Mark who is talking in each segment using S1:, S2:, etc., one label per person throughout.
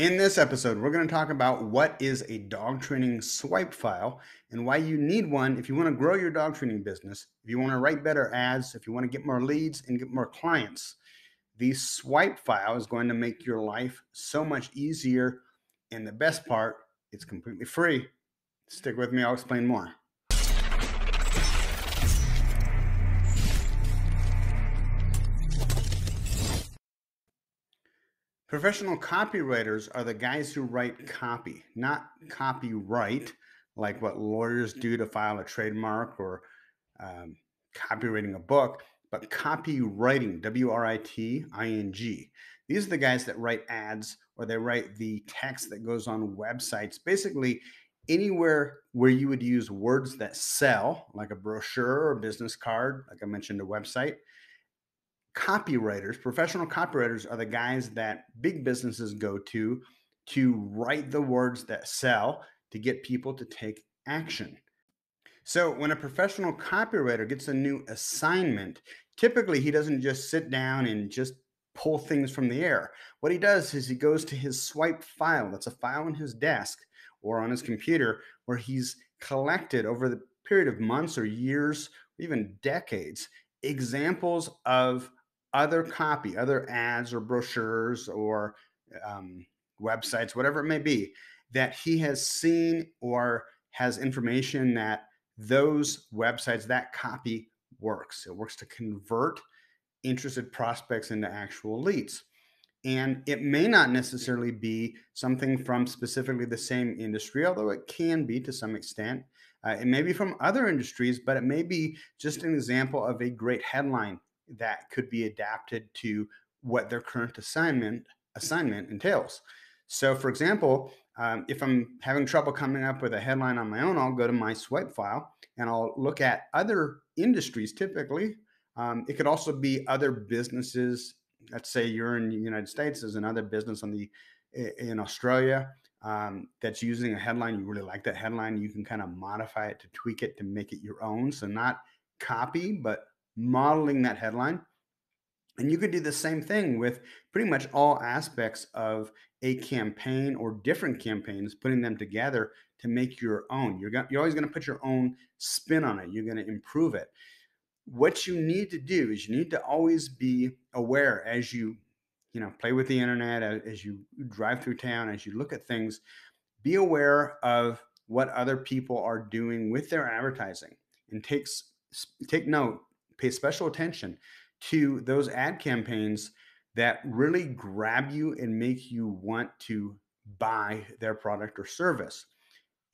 S1: In this episode, we're going to talk about what is a dog training swipe file and why you need one if you want to grow your dog training business, if you want to write better ads, if you want to get more leads and get more clients. The swipe file is going to make your life so much easier. And the best part, it's completely free. Stick with me, I'll explain more. Professional copywriters are the guys who write copy, not copyright, like what lawyers do to file a trademark or um, copywriting a book, but copywriting, W R I T I N G. These are the guys that write ads or they write the text that goes on websites. Basically, anywhere where you would use words that sell, like a brochure or business card, like I mentioned, a website, copywriters, professional copywriters are the guys that big businesses go to to write the words that sell to get people to take action. So when a professional copywriter gets a new assignment, typically he doesn't just sit down and just pull things from the air. What he does is he goes to his swipe file. That's a file on his desk or on his computer where he's collected over the period of months or years, or even decades, examples of other copy, other ads or brochures or um, websites, whatever it may be, that he has seen or has information that those websites, that copy works. It works to convert interested prospects into actual leads. And it may not necessarily be something from specifically the same industry, although it can be to some extent. Uh, it may be from other industries, but it may be just an example of a great headline that could be adapted to what their current assignment assignment entails. So, for example, um, if I'm having trouble coming up with a headline on my own, I'll go to my swipe file and I'll look at other industries. Typically, um, it could also be other businesses. Let's say you're in the United States, there's another business on the in Australia um, that's using a headline. You really like that headline. You can kind of modify it to tweak it to make it your own. So not copy, but modeling that headline. And you could do the same thing with pretty much all aspects of a campaign or different campaigns, putting them together to make your own. You're, you're always going to put your own spin on it, you're going to improve it. What you need to do is you need to always be aware as you you know play with the internet as you drive through town as you look at things be aware of what other people are doing with their advertising and takes take note pay special attention to those ad campaigns that really grab you and make you want to buy their product or service.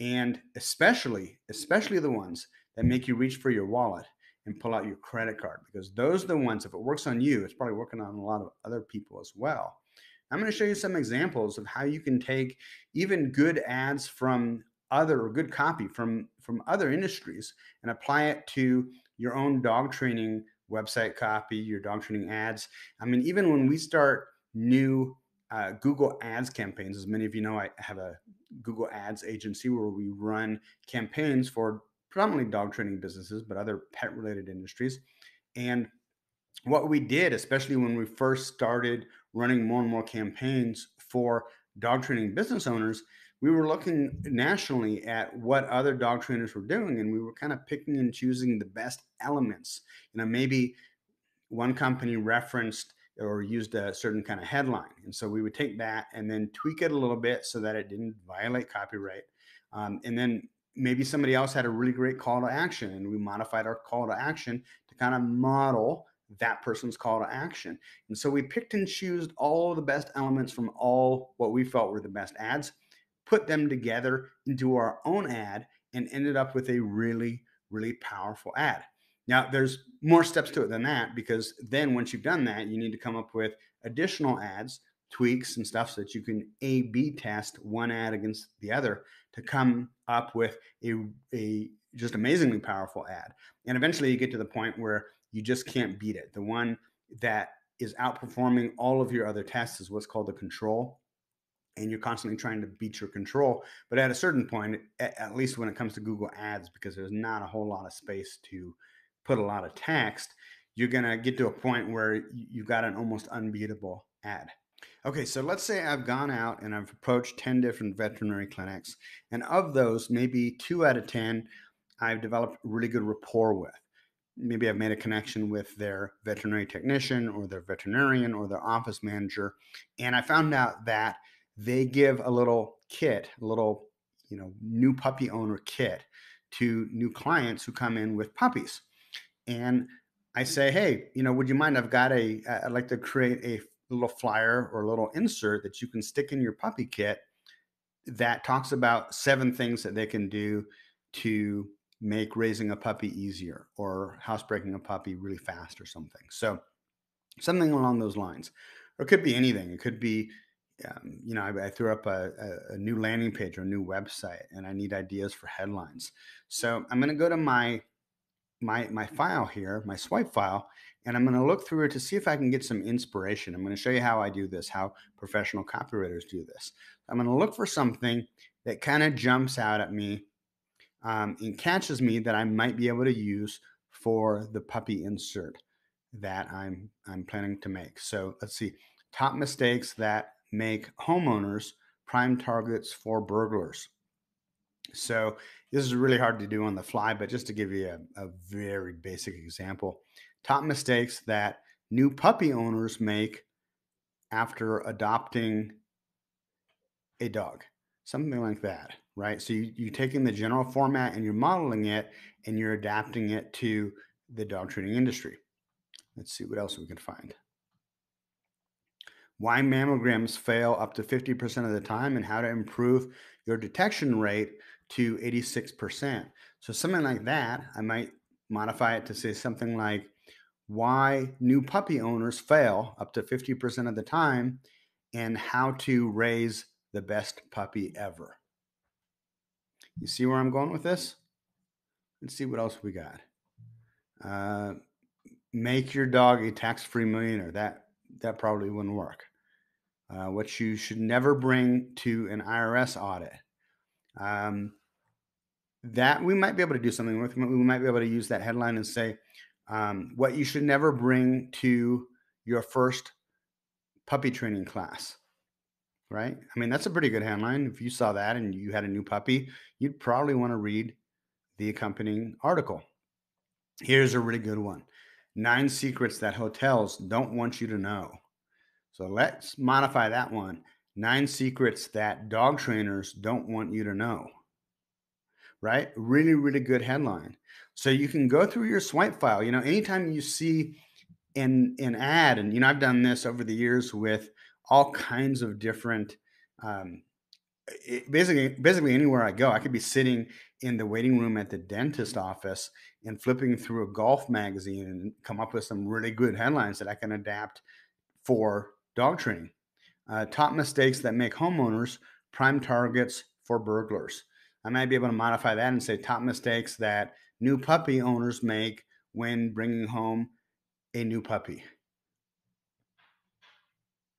S1: And especially, especially the ones that make you reach for your wallet and pull out your credit card, because those are the ones, if it works on you, it's probably working on a lot of other people as well. I'm going to show you some examples of how you can take even good ads from other or good copy from from other industries and apply it to your own dog training website copy, your dog training ads. I mean, even when we start new uh, Google Ads campaigns, as many of you know, I have a Google Ads agency where we run campaigns for predominantly dog training businesses, but other pet related industries. And what we did, especially when we first started running more and more campaigns for dog training business owners, we were looking nationally at what other dog trainers were doing and we were kind of picking and choosing the best elements. You know maybe one company referenced or used a certain kind of headline and so we would take that and then tweak it a little bit so that it didn't violate copyright um, and then maybe somebody else had a really great call to action and we modified our call to action to kind of model that person's call to action and so we picked and chose all the best elements from all what we felt were the best ads put them together into our own ad and ended up with a really, really powerful ad. Now, there's more steps to it than that because then once you've done that, you need to come up with additional ads, tweaks, and stuff so that you can A B test one ad against the other to come up with a, a just amazingly powerful ad. And eventually you get to the point where you just can't beat it. The one that is outperforming all of your other tests is what's called the control and you're constantly trying to beat your control. But at a certain point, at least when it comes to Google Ads, because there's not a whole lot of space to put a lot of text, you're going to get to a point where you've got an almost unbeatable ad. Okay, so let's say I've gone out and I've approached 10 different veterinary clinics, and of those, maybe two out of 10 I've developed really good rapport with. Maybe I've made a connection with their veterinary technician or their veterinarian or their office manager, and I found out that they give a little kit, a little, you know, new puppy owner kit to new clients who come in with puppies. And I hmm. say, hey, you know, would you mind? I've got a, I'd like to create a little flyer or a little insert that you can stick in your puppy kit that talks about seven things that they can do to make raising a puppy easier or housebreaking a puppy really fast or something. So, something along those lines. Or it could be anything. It could be, um, you know, I, I threw up a, a, a, new landing page or a new website and I need ideas for headlines. So, I'm going to go to my my my file here, my swipe file, and I'm going to look through it to see if I can get some inspiration. I'm going to show you how I do this, how professional copywriters do this. I'm going to look for something that kind of jumps out at me um, and catches me that I might be able to use for the puppy insert that I'm I'm planning to make. So let's see, top mistakes that make homeowners prime targets for burglars. So this is really hard to do on the fly, but just to give you a, a very basic example, top mistakes that new puppy owners make after adopting a dog, something like that, right? So you, you're taking the general format and you're modeling it and you're adapting it to the dog training industry. Let's see what else we can find. Why mammograms fail up to 50% of the time and how to improve your detection rate to 86%. So something like that, I might modify it to say something like why new puppy owners fail up to 50% of the time and how to raise the best puppy ever. You see where I'm going with this? Let's see what else we got. Uh, make your dog a tax-free millionaire. That that probably wouldn't work. Uh, what you should never bring to an IRS audit. Um, that we might be able to do something with. We might be able to use that headline and say, um, what you should never bring to your first puppy training class. Right? I mean, that's a pretty good headline. If you saw that and you had a new puppy, you'd probably want to read the accompanying article. Here's a really good one Nine secrets that hotels don't want you to know. So let's modify that one. Nine secrets that dog trainers don't want you to know. Right? Really, really good headline. So you can go through your swipe file. You know, anytime you see an an ad, and you know, I've done this over the years with all kinds of different. Um, it, basically, basically anywhere I go, I could be sitting in the waiting room at the dentist office and flipping through a golf magazine and come up with some really good headlines that I can adapt for dog training. Uh, top mistakes that make homeowners prime targets for burglars. I might be able to modify that and say top mistakes that new puppy owners make when bringing home a new puppy.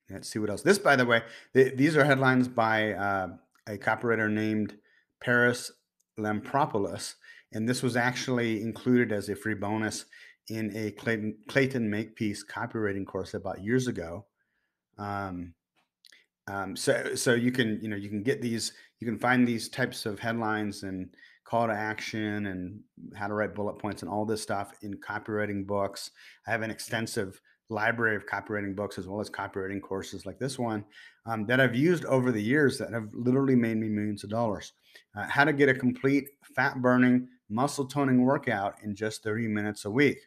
S1: Let's see what else. This, by the way, th- these are headlines by uh, a copywriter named Parris Lampropoulos, and this was actually included as a free bonus in a Clayton, Clayton Makepeace copywriting course about years ago. Um, um, so, so you can, you know, you can get these, you can find these types of headlines and call to action and how to write bullet points and all this stuff in copywriting books. I have an extensive library of copywriting books as well as copywriting courses like this one um, that I've used over the years that have literally made me millions of dollars. Uh, how to get a complete fat burning, muscle toning workout in just 30 minutes a week.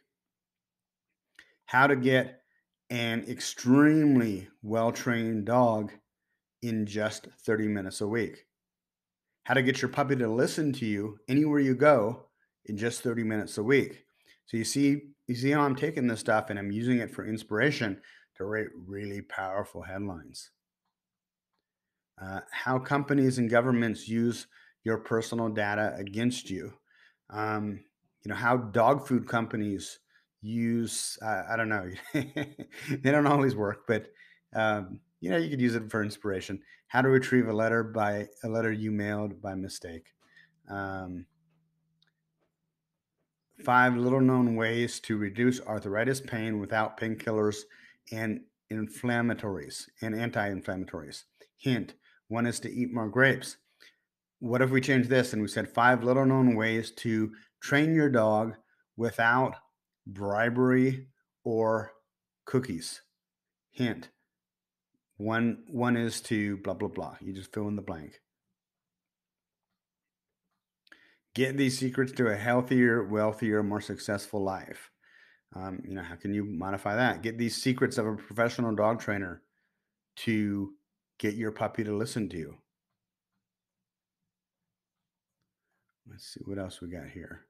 S1: How to get an extremely well trained dog in just 30 minutes a week how to get your puppy to listen to you anywhere you go in just 30 minutes a week. So you see, you see how I'm taking this stuff and I'm using it for inspiration to write really powerful headlines. Uh, how companies and governments use your personal data against you. Um, you know how dog food companies use. Uh, I don't know. they don't always work, but um, you know, you could use it for inspiration. How to retrieve a letter by a letter you mailed by mistake. Um, five little known ways to reduce arthritis pain without painkillers and inflammatories and anti-inflammatories. Hint, one is to eat more grapes. What if we change this and we said five little known ways to train your dog without bribery or cookies? Hint, one one is to blah blah blah. You just fill in the blank. Get these secrets to a healthier, wealthier, more successful life. Um, you know, how can you modify that? Get these secrets of a professional dog trainer to get your puppy to listen to you. Let's see what else we got here.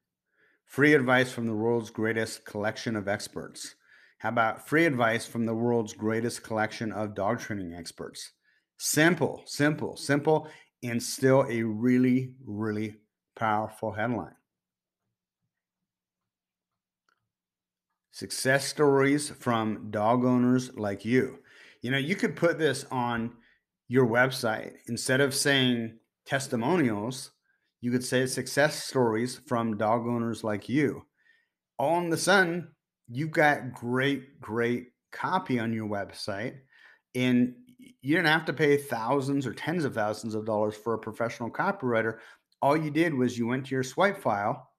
S1: Free advice from the world's greatest collection of experts. How about free advice from the world's greatest collection of dog training experts? Simple, simple, simple, and still a really, really powerful headline. Success stories from dog owners like you. You know, you could put this on your website instead of saying testimonials, you could say success stories from dog owners like you. All in the sudden, you've got great, great copy on your website, and you didn't have to pay thousands or tens of thousands of dollars for a professional copywriter. All you did was you went to your swipe file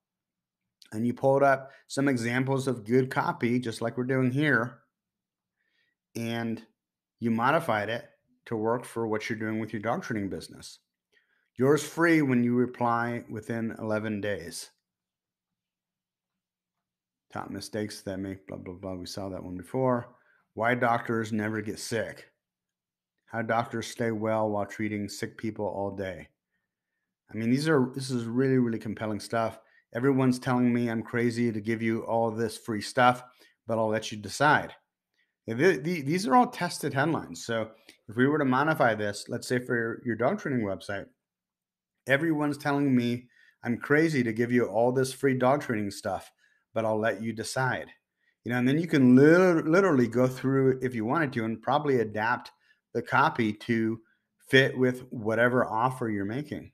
S1: and you pulled up some examples of good copy, just like we're doing here, and you modified it to work for what you're doing with your dog training business. Yours free when you reply within 11 days. Top mistakes that make blah, blah, blah. We saw that one before. Why doctors never get sick. How doctors stay well while treating sick people all day. I mean, these are, this is really, really compelling stuff. Everyone's telling me I'm crazy to give you all this free stuff, but I'll let you decide. These are all tested headlines. So if we were to modify this, let's say for your dog training website, everyone's telling me I'm crazy to give you all this free dog training stuff, but I'll let you decide. You know, and then you can literally go through if you wanted to and probably adapt the copy to fit with whatever offer you're making.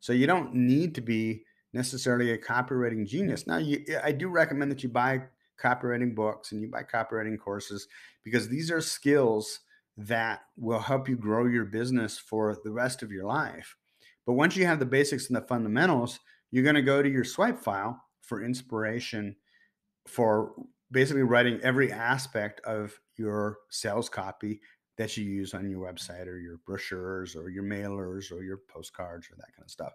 S1: So you don't need to be necessarily a copywriting genius. Now, you, I do recommend that you buy copywriting books and you buy copywriting courses because these are skills that will help you grow your business for the rest of your life. But once you have the basics and the fundamentals, you're going to go to your swipe file for inspiration for basically writing every aspect of your sales copy that you use on your website or your brochures or your mailers or your postcards or that kind of stuff.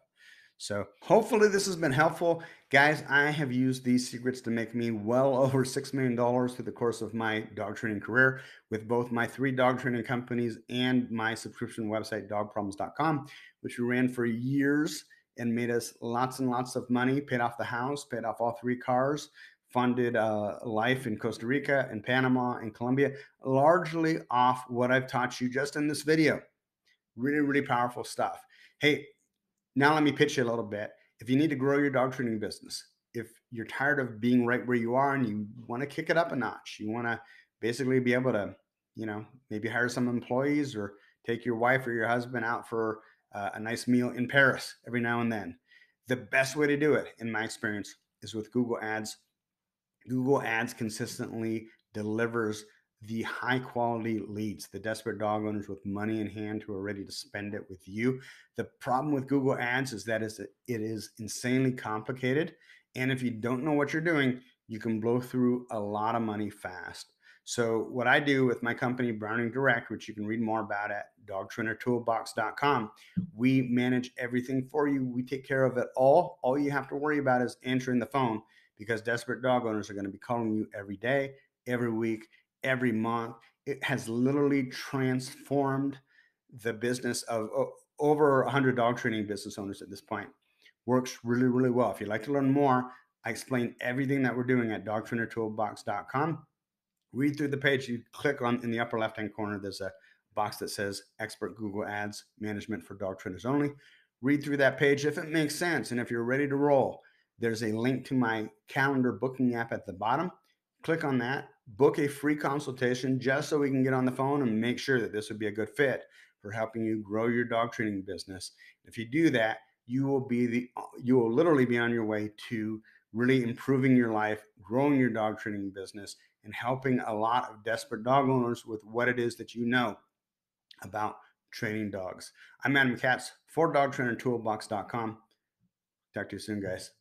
S1: So hopefully this has been helpful. Guys, I have used these secrets to make me well over $6 million through the course of my dog training career with both my three dog training companies and my subscription website, dogproblems.com, which we ran for years and made us lots and lots of money, paid off the house, paid off all three cars, funded uh, life in Costa Rica and Panama and Colombia, largely off what I've taught you just in this video. Really, really powerful stuff. Hey, now, let me pitch you a little bit. If you need to grow your dog training business, if you're tired of being right where you are and you want to kick it up a notch, you want to basically be able to, you know, maybe hire some employees or take your wife or your husband out for uh, a nice meal in Paris every now and then. The best way to do it, in my experience, is with Google Ads. Google Ads consistently delivers the high quality leads, the desperate dog owners with money in hand who are ready to spend it with you. The problem with Google Ads is that it is insanely complicated, and if you don't know what you're doing, you can blow through a lot of money fast. So what I do with my company Browning Direct, which you can read more about at dogtrainertoolbox.com, we manage everything for you. We take care of it all. All you have to worry about is answering the phone because desperate dog owners are going to be calling you every day, every week every month. It has literally transformed the business of over 100 dog training business owners at this point. Works really, really well. If you'd like to learn more, I explain everything that we're doing at dogtrainertoolbox.com. Read through the page. You click on in the upper left hand corner, there's a box that says Expert Google Ads Management for Dog Trainers Only. Read through that page if it makes sense. And if you're ready to roll, there's a link to my calendar booking app at the bottom. Click on that, book a free consultation just so we can get on the phone and make sure that this would be a good fit for helping you grow your dog training business. If you do that, you will be the you will literally be on your way to really improving your life, growing your dog training business, and helping a lot of desperate dog owners with what it is that you know about training dogs. I'm Adam Katz for dogtrainertoolbox.com. Talk to you soon, guys.